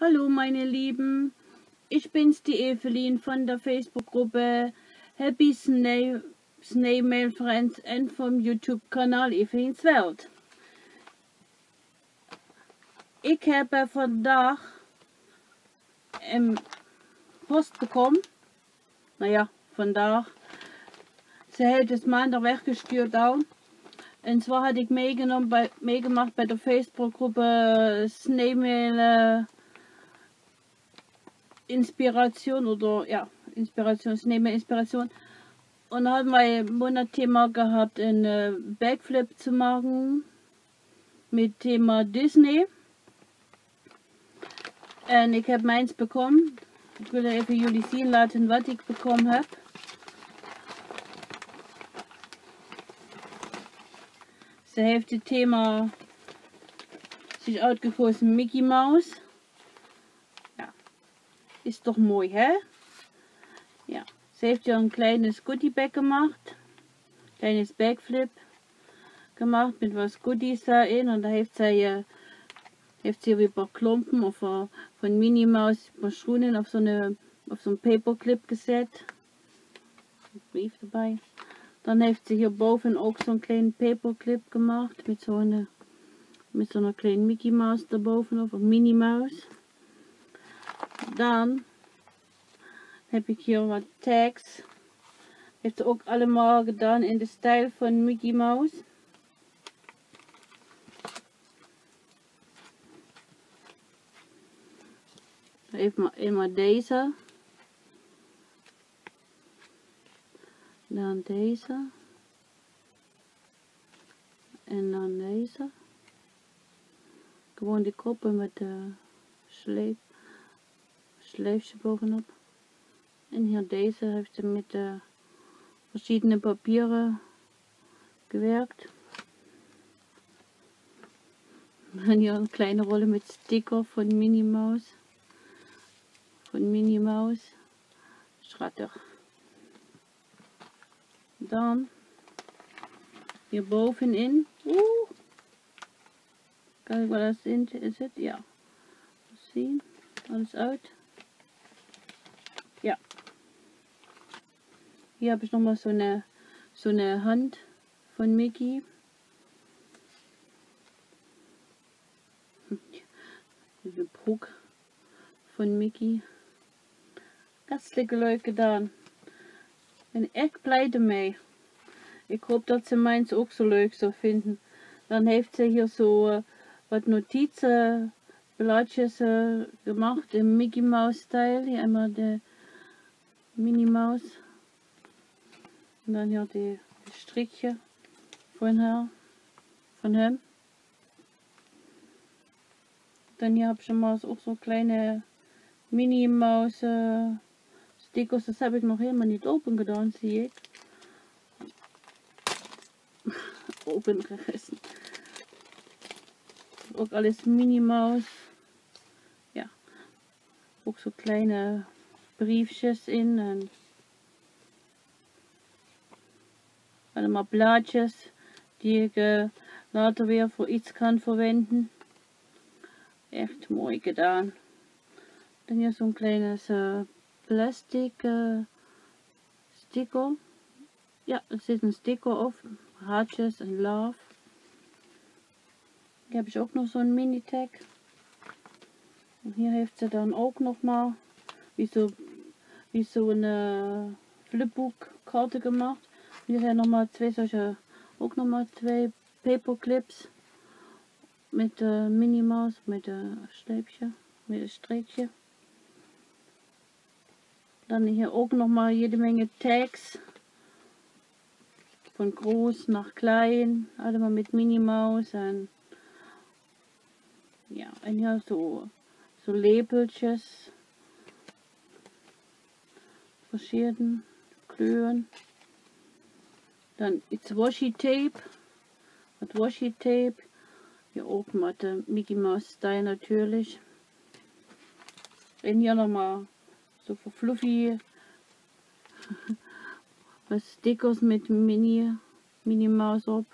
Hallo meine Lieben, ich bin's die Evelyn von der Facebook-Gruppe Happy Snake, Snake Friends und vom YouTube-Kanal Evelyns Welt. Ik heb vandaag een post bekommen. Naja, vandaag. Ze heeft het maandag weggestuurd al. En zwar had ik meegenomen bij, meegemacht bij de Facebookgroep Sneeuwmeel Inspiration oder ja, Inspiration, Sneeuwmeel Inspiration. Und da haben wir Monatthema gehabt, einen Backflip zu machen mit Thema Disney. En ik heb mijns bekommen. Ik wil even jullie zien laten wat ik bekommen heb. Ze heeft het thema zich uitgekozen Mickey Mouse. Ja, is toch mooi hè? Ja, ze heeft hier een kleine goodiebag gemacht. Kleines Backflip gemacht mit was Goodies daarin. En daar heeft zij... Uh, heeft sie wie paar Klumpen auf, von Minnie Maus paar Schoenen auf so, eine, auf so einen Paperclip gesetzt. Ein Brief dabei. Dann heeft sie hier boven auch so einen kleinen Paperclip gemacht mit so einer, mit so einer kleinen Mickey Maus daarboven of een Minnie Maus. Dan heb ik hier wat tags. Heeft ook allemaal gedaan in de stijl van Mickey Mouse. Even eenmaal deze. Dan deze. En dan deze. Gewoon die koppen met de sleep, sleefje bovenop. En hier deze heeft ze met de verschillende papieren gewerkt. En hier een kleine rollen met sticker van Minnie Mouse von Minnie Maus. Schattig. Dan hier bovenin. Oeh. Kijk wat dat in is het. Ja. Zien. Alles uit. Ja. Hier habe ich nochmal so eine, so eine Hand von Mickey. Diese Broek von Mickey. Hartstikke leuk gedaan. Ben echt blij ermee. Ik hoop dat ze mijns ook zo leuk zou vinden. Dan heeft ze hier zo uh, wat notitieblaadjes uh, gemacht in Mickey Mouse stijl. Hier einmal de Minnie Mouse. En dan hier die, strikje van haar, van hem. Dan hier heb je maar ook zo'n kleine Minnie Mouse uh, Stickers, das habe ich noch helemaal niet open gedaan, zie ik. open gegessen. Ook alles Minimaus. Ja. Ook zo kleine briefjes in. En allemaal blaadjes die ik uh, later weer voor iets kan verwenden. Echt mooi gedaan. Dan hier zo'n kleine uh, plastic uh, sticker. Ja, er zit een sticker op. Hartjes en love. Hier heb ik ook nog zo'n mini tag. En hier heeft ze dan ook nog maar wie zo wie zo'n uh, flipbook kaarten gemaakt. Hier nog maar twee solche, nog maar twee paperclips. Minnie Mouse, met een sleepje, met een streepje. Dann hier auch noch mal jede Menge Tags. Von groß nach klein. Alle mal mit Minimaus. Und ja, und hier so, so Labeltjes. Verschieden kleuren. Dann It's Washi Tape. Mit Washi Tape. Hier oben hat der Mickey Mouse Style natürlich. Und hier nochmal so für Fluffy was Stickers mit Mini, Mini Maus op.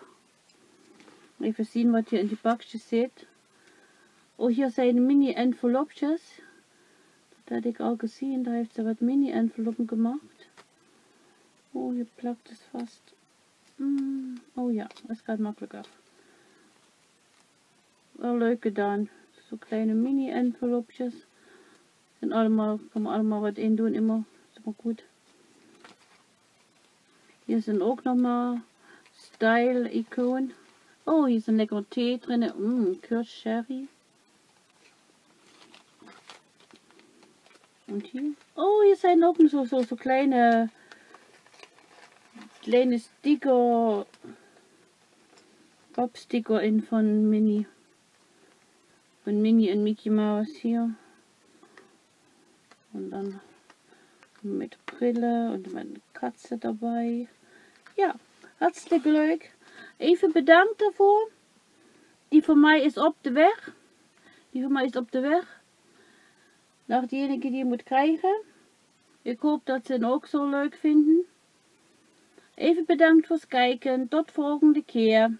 Even zien wat je in die bakjes zit. Oh, hier zijn mini-envelopjes. Dat had ik al gezien. Daar heeft ze wat mini-enveloppen gemaakt. Oh, je plakt het vast. Mm, oh ja, dat gaat makkelijk af. Wel leuk gedaan. Zo kleine mini-envelopjes. En allemaal, kan man allemaal wat in doen, immer. Is maar goed. Hier ook nog maar style-icoon. Oh, hier is een lekker thee drin. Mmm, Kirsch Sherry. Und hier? Oh, hier zijn ook zo, zo, zo kleine, kleine sticker, Popsticker in von Mini. Von Mini und Mickey Mouse hier. Und dann mit Brille und meine Katze dabei. Ja, hartstikke leuk. Even bedankt daarvoor. Die van mij is op de weg. Die van mij is op de weg. Naar diegene die moet krijgen. Ik hoop dat ze het ook zo leuk vinden. Even bedankt fürs kijken. Tot volgende keer.